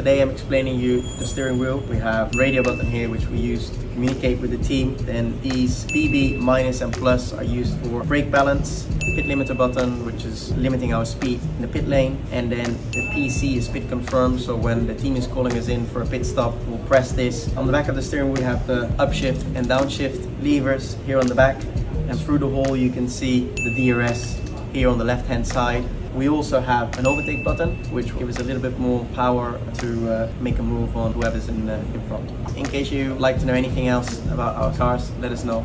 today I'm explaining you the steering wheel. We have radio button here which we use to communicate with the team. Then these BB minus and plus are used for brake balance, pit limiter button which is limiting our speed in the pit lane and then the PC is pit confirmed so when the team is calling us in for a pit stop we'll press this. On the back of the steering wheel we have the upshift and downshift levers here on the back and through the hole you can see the DRS here on the left hand side we also have an overtake button, which gives us a little bit more power to uh, make a move on whoever's in, uh, in front. In case you like to know anything else about our cars, let us know.